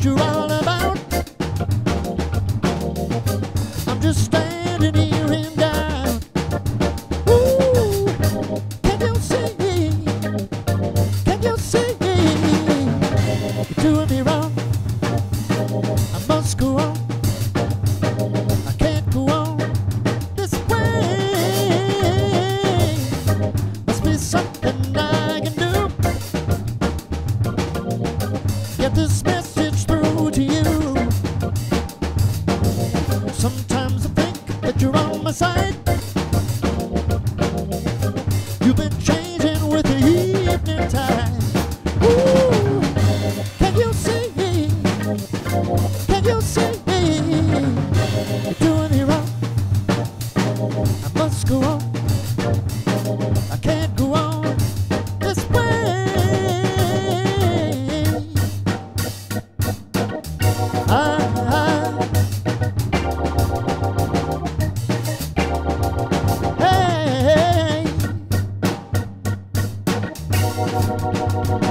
You're wrong. it.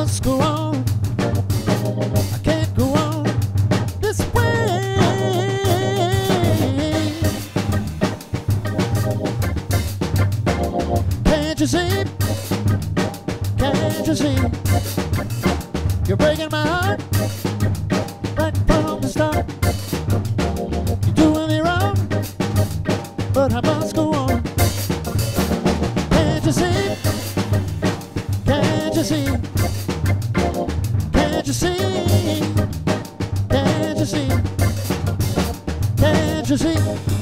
must go on. I can't go on this way. Can't you see? Can't you see? You're breaking my heart right from the start. You're doing me wrong, but I must go on. Can't you see? Can't you see? you see? Can't you see? Can't you see?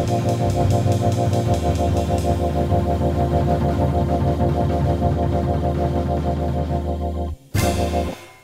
Thank you.